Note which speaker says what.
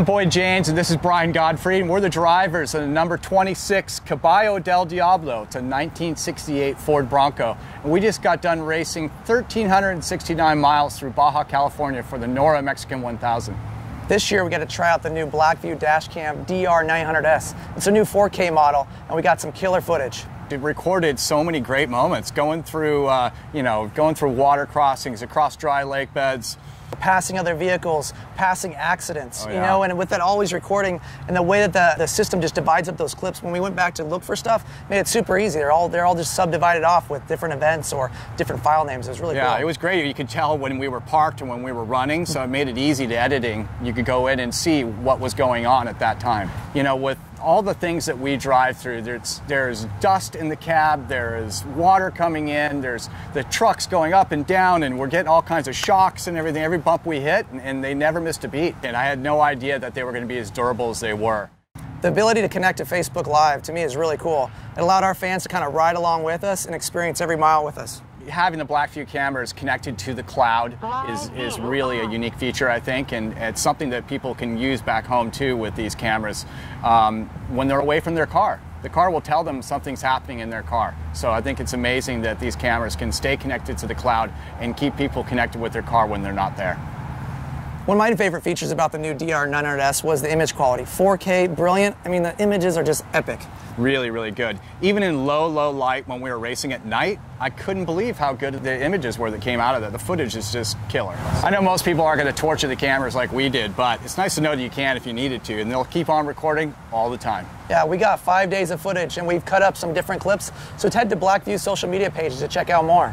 Speaker 1: I'm Boyd James, and this is Brian Godfrey, and we're the drivers of the number 26 Caballo del Diablo. It's a 1968 Ford Bronco. And we just got done racing 1,369 miles through Baja, California for the NORRA Mexican 1000.
Speaker 2: This year we got to try out the new BlackVue Dashcam DR900S. It's a new 4K model, and we got some killer footage
Speaker 1: recorded so many great moments going through uh, you know going through water crossings across dry lake beds
Speaker 2: passing other vehicles, passing accidents,
Speaker 1: oh,
Speaker 2: yeah. you know, and with that always recording and the way that the, the system just divides up those clips, when we went back to look for stuff, made it super easy. They're all they're all just subdivided off with different events or different file names. It was really
Speaker 1: yeah,
Speaker 2: cool.
Speaker 1: it was great. You could tell when we were parked and when we were running, so it made it easy to editing. You could go in and see what was going on at that time. You know, with all the things that we drive through, there's, there's dust in the cab, there is water coming in, there's the trucks going up and down, and we're getting all kinds of shocks and everything, every bump we hit, and, and they never missed a beat. And I had no idea that they were going to be as durable as they were.
Speaker 2: The ability to connect to Facebook Live to me is really cool. It allowed our fans to kind of ride along with us and experience every mile with us
Speaker 1: having the BlackVue cameras connected to the cloud is, is really a unique feature, I think, and it's something that people can use back home too with these cameras um, when they're away from their car. The car will tell them something's happening in their car. So I think it's amazing that these cameras can stay connected to the cloud and keep people connected with their car when they're not there.
Speaker 2: One of my favorite features about the new DR900S was the image quality. 4K, brilliant. I mean, the images are just epic.
Speaker 1: Really, really good. Even in low, low light when we were racing at night, I couldn't believe how good the images were that came out of it. The footage is just killer. I know most people aren't going to torture the cameras like we did, but it's nice to know that you can if you needed to, and they'll keep on recording all the time.
Speaker 2: Yeah, we got five days of footage, and we've cut up some different clips, so head to BlackVue's social media pages to check out more.